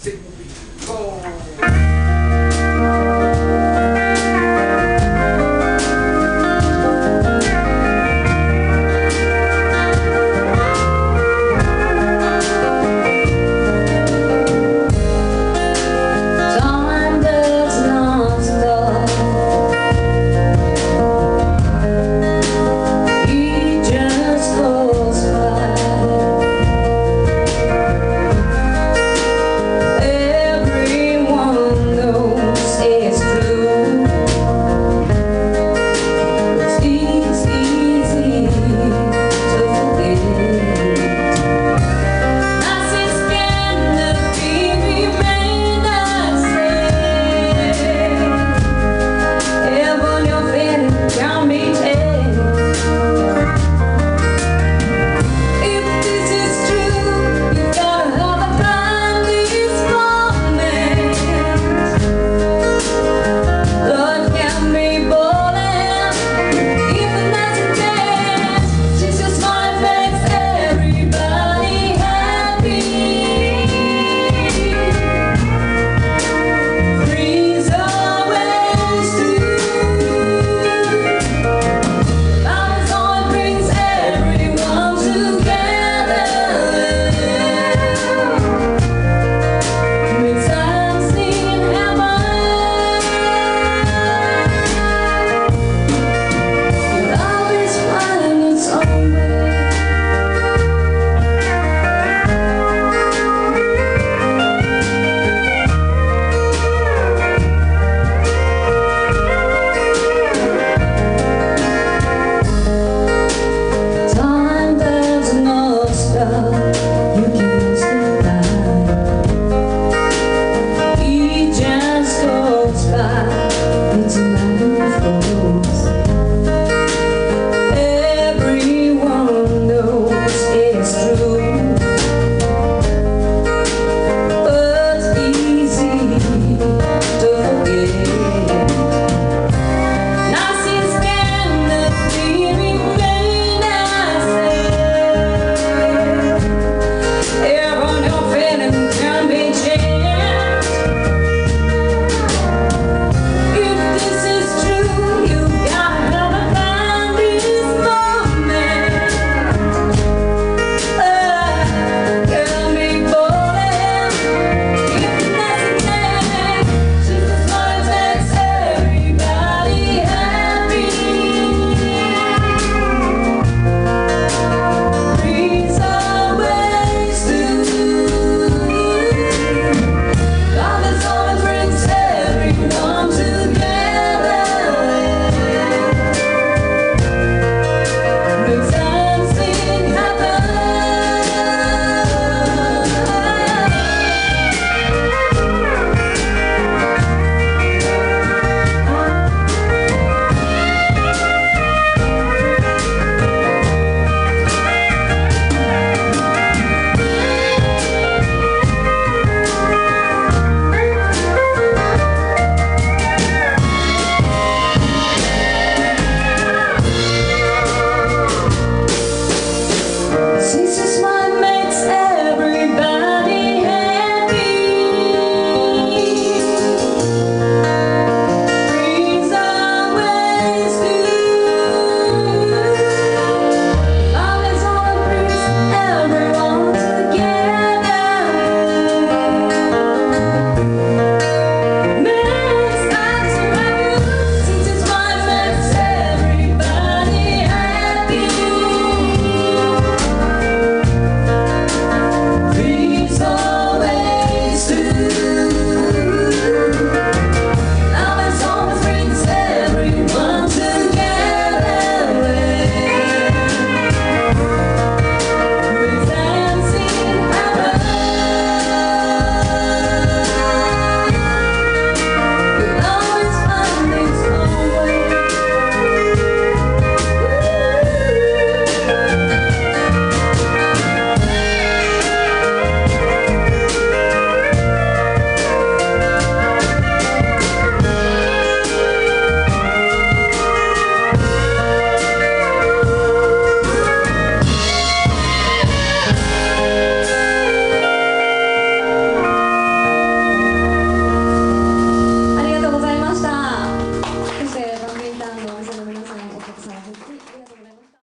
c'est